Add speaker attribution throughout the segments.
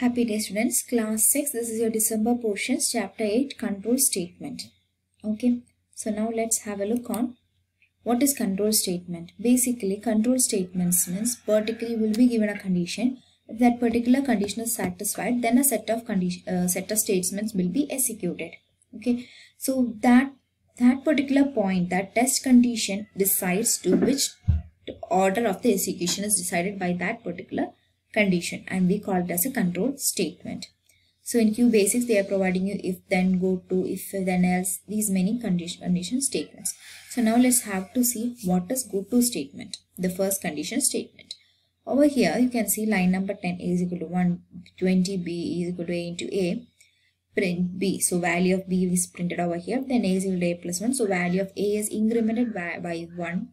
Speaker 1: Happy day students, class 6, this is your December portions, chapter 8, control statement. Okay, so now let's have a look on what is control statement. Basically, control statements means particularly will be given a condition. If that particular condition is satisfied, then a set of condition, uh, set of statements will be executed. Okay, so that that particular point, that test condition decides to which order of the execution is decided by that particular condition and we call it as a control statement. So in Q basics they are providing you if then go to if then else these many condition condition statements. So now let's have to see what is go to statement the first condition statement. Over here you can see line number 10 a is equal to 1 20 b is equal to a into a print b so value of b is printed over here then a is equal to a plus 1 so value of a is incremented by, by 1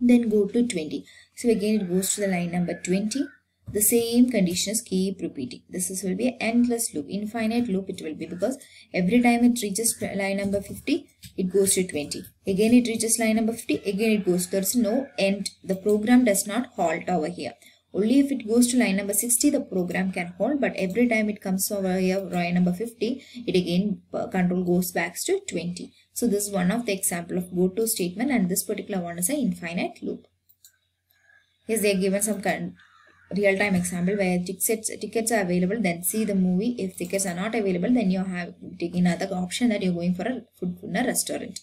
Speaker 1: then go to 20 so again it goes to the line number 20 the same conditions keep repeating. This is will be an endless loop, infinite loop it will be because every time it reaches line number 50, it goes to 20. Again it reaches line number 50, again it goes. There is no end. The program does not halt over here. Only if it goes to line number 60, the program can hold. But every time it comes over here, line number 50, it again control goes back to 20. So this is one of the example of go to statement and this particular one is an infinite loop. Yes, they are given some real-time example where tickets tickets are available then see the movie. If tickets are not available then you have taken another option that you're going for a food in a restaurant.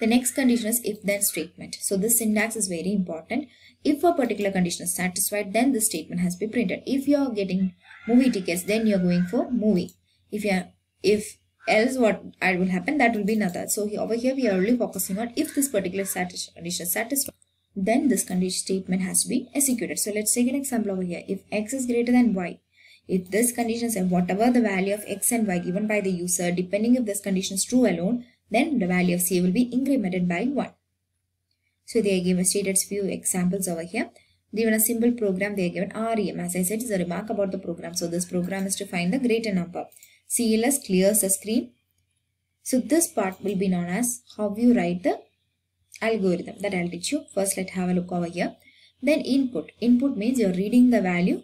Speaker 1: The next condition is if then statement. So this syntax is very important. If a particular condition is satisfied then the statement has to be printed. If you are getting movie tickets then you're going for movie. If you are if else what will happen that will be another. So over here we are only focusing on if this particular condition is satisfied then this condition statement has to be executed. So let's take an example over here. If x is greater than y, if this condition says whatever the value of x and y given by the user, depending if this condition is true alone, then the value of c will be incremented by 1. So they are given stated few examples over here. Given a simple program, they are given REM. As I said, is a remark about the program. So this program is to find the greater number. CLS clears the screen. So this part will be known as how you write the algorithm that I'll teach you. First, let's have a look over here. Then input. Input means you're reading the value.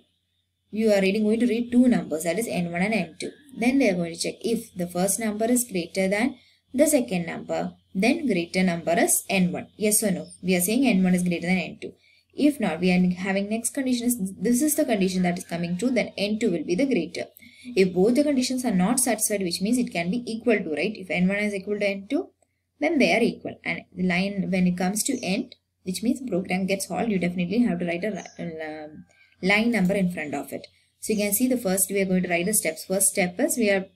Speaker 1: You are reading going to read two numbers that is n1 and n2. Then they are going to check if the first number is greater than the second number. Then greater number is n1. Yes or no? We are saying n1 is greater than n2. If not, we are having next condition is this is the condition that is coming true, then n2 will be the greater. If both the conditions are not satisfied, which means it can be equal to, right? If n1 is equal to n2, then they are equal. And the line, when it comes to end, which means program gets halt, you definitely have to write a um, line number in front of it. So you can see the first we are going to write the steps. First step is we are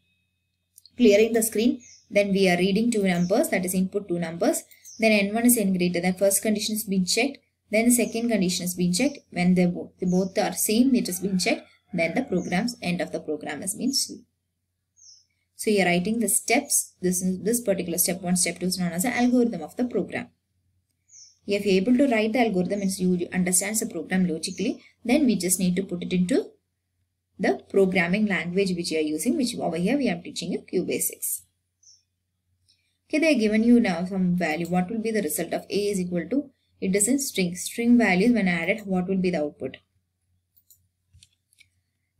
Speaker 1: clearing the screen. Then we are reading two numbers, that is input two numbers. Then n1 is n greater than first condition is being checked. Then the second condition is being checked. When they both, they both are same, it is being checked. Then the program's end of the program has been seen. So you're writing the steps. This is this particular step one, step two is known as the algorithm of the program. If you're able to write the algorithm means you understand the program logically, then we just need to put it into the programming language which you are using, which over here we are teaching you Q basics. Okay, they are given you now some value. What will be the result of A is equal to, it is in string. String values when added, what will be the output?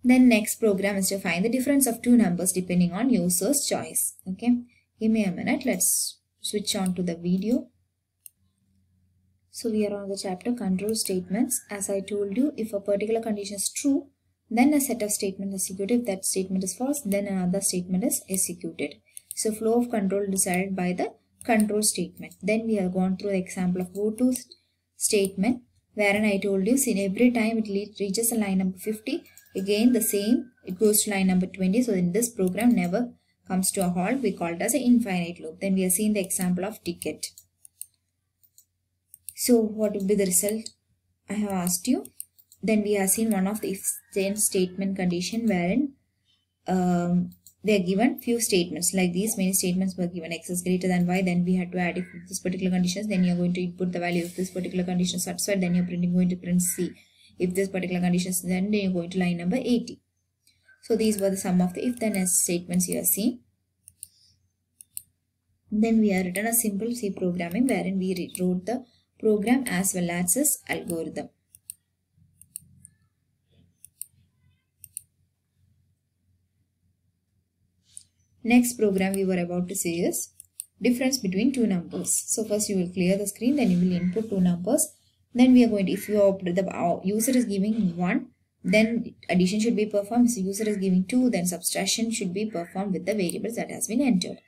Speaker 1: Then next program is to find the difference of two numbers depending on user's choice. Okay, give me a minute. Let's switch on to the video. So we are on the chapter control statements. As I told you, if a particular condition is true, then a set of statements is executed. If that statement is false, then another statement is executed. So flow of control decided by the control statement. Then we have gone through the example of go to statement wherein I told you see every time it reaches a line number 50 Again the same, it goes to line number 20. So in this program never comes to a halt. We call it as an infinite loop. Then we are seeing the example of ticket. So what will be the result? I have asked you. Then we have seen one of the if then statement condition wherein um, they are given few statements like these many statements were given x is greater than y then we had to add if this particular conditions then you're going to input the value if this particular condition is satisfied then you're printing going to print c if this particular condition is then, then you're going to line number 80. So these were the sum of the if then else statements you are seeing. Then we have written a simple C programming wherein we wrote the program as well as its algorithm. Next program we were about to say is difference between two numbers. So first you will clear the screen, then you will input two numbers. Then we are going to, if you are, the uh, user is giving 1, then addition should be performed. If the user is giving 2, then subtraction should be performed with the variables that has been entered.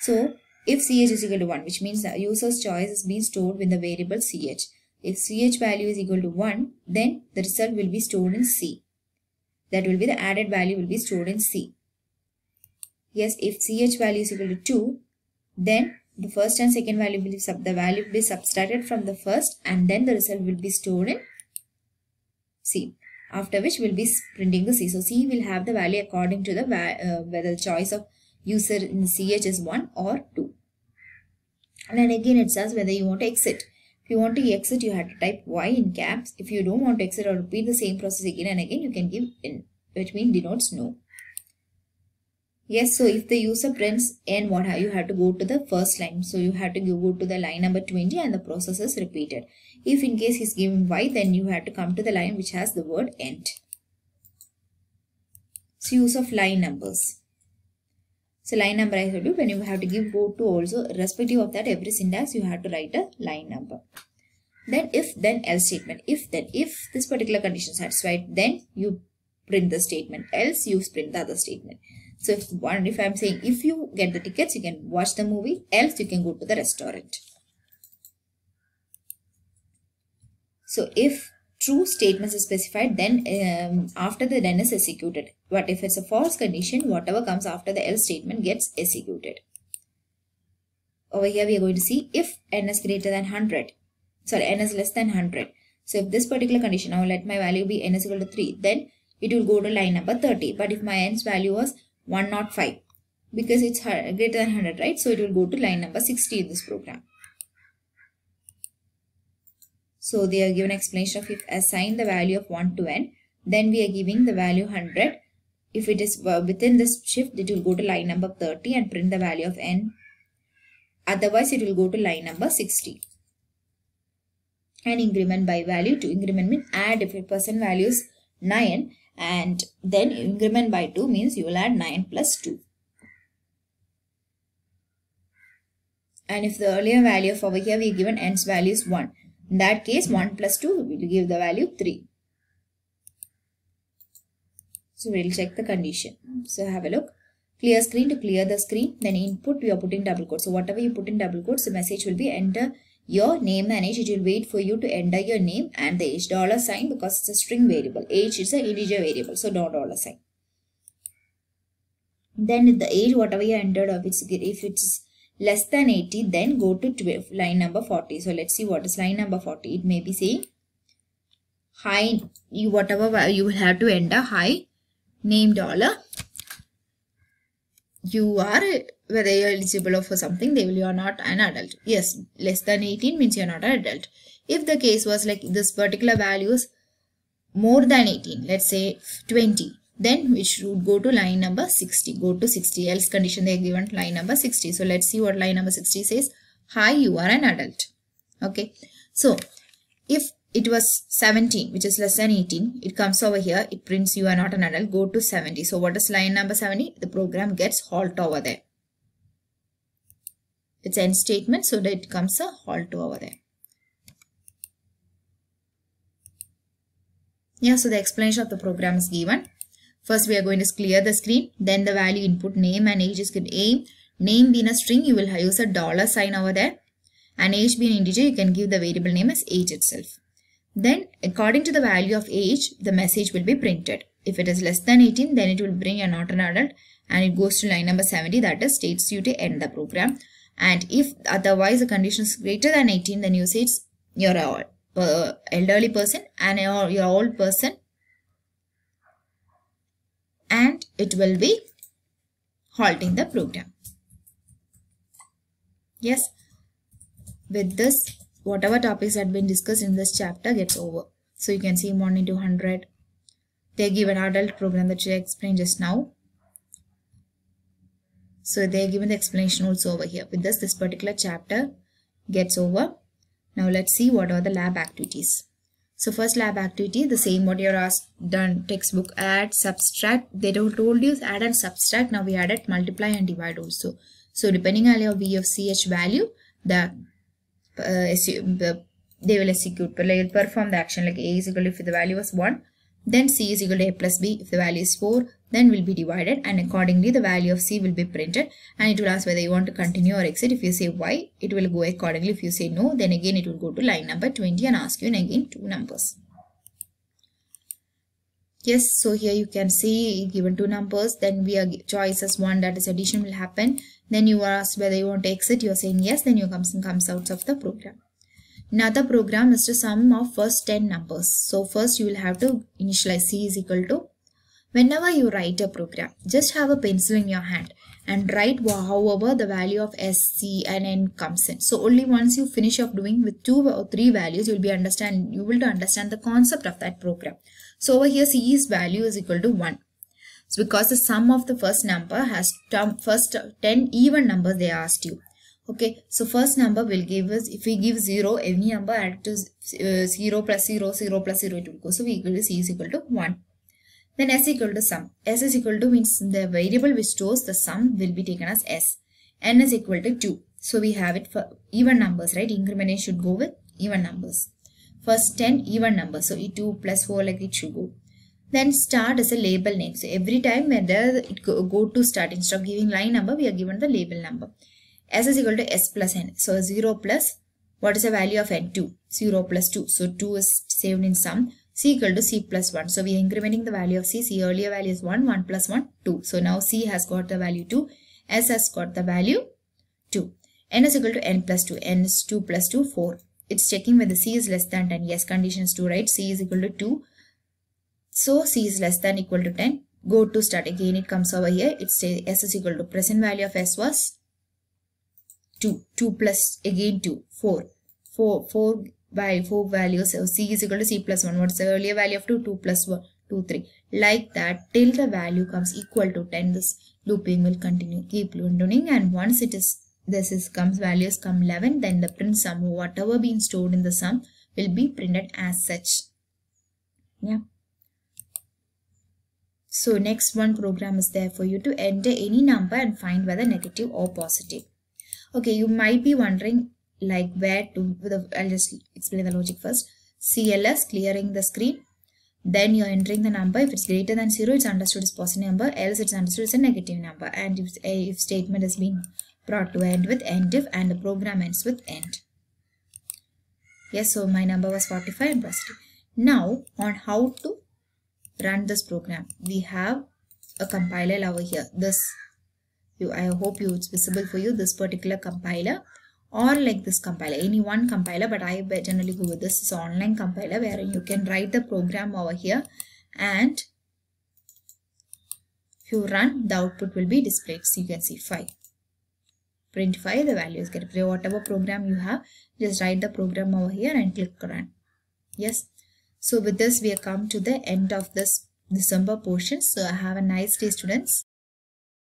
Speaker 1: So if ch is equal to 1, which means the user's choice is being stored with the variable ch. If ch value is equal to 1, then the result will be stored in c. That will be the added value will be stored in c. Yes, if ch value is equal to 2, then the first and second value will be sub the value will be subtracted from the first and then the result will be stored in C. After which we'll be printing the C. So C will have the value according to the uh, whether the choice of user in CH is 1 or 2. And then again it says whether you want to exit. If you want to exit, you have to type Y in caps. If you don't want to exit or repeat the same process again and again, you can give in, which means denotes no. Yes, so if the user prints n, what you have to go to the first line. So you have to go to the line number 20 and the process is repeated. If in case he's giving y, then you have to come to the line which has the word end. So use of line numbers. So line number I told you when you have to give go to also irrespective of that every syntax you have to write a line number. Then if then else statement. If then if this particular condition is satisfied then you print the statement else you print the other statement. So if one, if I'm saying if you get the tickets, you can watch the movie, else you can go to the restaurant. So if true statements are specified, then um, after the then is executed. But if it's a false condition, whatever comes after the else statement gets executed. Over here we are going to see if n is greater than 100. Sorry, n is less than 100. So if this particular condition, now let my value be n is equal to 3, then it will go to line number 30. But if my n's value was 105 because it's greater than 100 right? So it will go to line number 60 in this program. So they are given explanation of if assign the value of 1 to n then we are giving the value 100 if it is within this shift it will go to line number 30 and print the value of n. Otherwise it will go to line number 60 and increment by value to increment mean add if a person value is 9 and then increment by 2 means you will add 9 plus 2. And if the earlier value of over here we given n's value is 1. In that case 1 plus 2 will give the value 3. So we'll check the condition. So have a look. Clear screen to clear the screen. Then input we are putting double quotes. So whatever you put in double quotes the message will be enter your name and age. It will wait for you to enter your name and the age. Dollar sign because it's a string variable. Age is an integer variable. So no dollar sign. Then the age whatever you entered of it's if it's less than 80 then go to 12 line number 40. So let's see what is line number 40. It may be saying hi you whatever you will have to enter hi name dollar you are whether you're eligible for something, they will you are not an adult. Yes, less than 18 means you're not an adult. If the case was like this particular values more than 18, let's say 20, then we should go to line number 60. Go to 60, else condition they are given line number 60. So let's see what line number 60 says. Hi, you are an adult. Okay. So if it was 17 which is less than 18 it comes over here it prints you are not an adult go to 70 so what is line number 70 the program gets halt over there it's end statement so that it comes a halt to over there. Yeah, so the explanation of the program is given. First, we are going to clear the screen. Then the value input name and age is given. Aim, name being a string, you will use a dollar sign over there. And age being an integer, you can give the variable name as age itself. Then, according to the value of age, the message will be printed. If it is less than 18, then it will bring a not an adult and it goes to line number 70 that is states you to end the program and if otherwise the condition is greater than 18 then you say it's you're elderly person and you're, old person. And it will be halting the program. Yes. With this whatever topics had been discussed in this chapter gets over. So you can see 1 into 100 they give an adult program that you explained just now so they are given the explanation also over here. With this, this particular chapter gets over. Now let's see what are the lab activities. So first lab activity, the same what you're asked done textbook add, subtract. They don't told you add and subtract. Now we added multiply and divide also. So depending on your V of CH value, the, uh, the they will execute, but like perform the action like A is equal to if the value was 1, then C is equal to A plus B. If the value is 4, then will be divided and accordingly the value of C will be printed and it will ask whether you want to continue or exit. If you say Y, it will go accordingly. If you say no, then again it will go to line number 20 and ask you again two numbers. Yes, so here you can see given two numbers, then we are choices one that is addition will happen. Then you are asked whether you want to exit, you are saying yes, then you comes and comes out of the program. Another program is to sum of first 10 numbers. So first you will have to initialize C is equal to. Whenever you write a program, just have a pencil in your hand and write however the value of S, C and N comes in. So only once you finish up doing with two or three values, you will be understand, you will understand the concept of that program. So over here C's value is equal to 1. So because the sum of the first number has first 10 even numbers they asked you. Okay, so first number will give us, if we give 0, any number add to uh, 0 plus 0, 0 plus 0, it will go. So we equal to C is equal to 1. Then S equal to sum. S is equal to means the variable which stores the sum will be taken as S. N is equal to 2. So we have it for even numbers, right? Increment should go with even numbers. First 10 even numbers. So E2 plus 4 like it should go. Then start as a label name. So every time when there it go, go to start instead of giving line number, we are given the label number s is equal to s plus n. So 0 plus, what is the value of n? 2. 0 plus 2. So 2 is saved in sum. C equal to c plus 1. So we are incrementing the value of c. c earlier value is 1, 1 plus 1, 2. So now c has got the value 2. s has got the value 2. n is equal to n plus 2. n is 2 plus 2, 4. It's checking whether c is less than 10. Yes, condition is 2, right? c is equal to 2. So c is less than equal to 10. Go to start again. It comes over here. It says s is equal to present value of s was 2. 2 plus again 2. 4. 4. 4 by 4 values. So C is equal to C plus 1. What's the earlier value of 2? 2 plus 1. 2, 3. Like that till the value comes equal to 10. This looping will continue. Keep running and once it is this is comes values come 11 then the print sum whatever being stored in the sum will be printed as such. Yeah. So next one program is there for you to enter any number and find whether negative or positive. Okay, you might be wondering like where to, I'll just explain the logic first. CLS, clearing the screen. Then you're entering the number. If it's greater than 0, it's understood as positive number. Else it's understood as a negative number. And if, a if statement has been brought to end with end if and the program ends with end. Yes, so my number was 45 and positive. Now, on how to run this program, we have a compiler over here. This you I hope you it's visible for you this particular compiler or like this compiler any one compiler but I generally go with this is online compiler wherein you can write the program over here and if you run the output will be displayed. So you can see 5 print 5 the value is get whatever program you have just write the program over here and click run. Yes? So with this we have come to the end of this December portion. So have a nice day students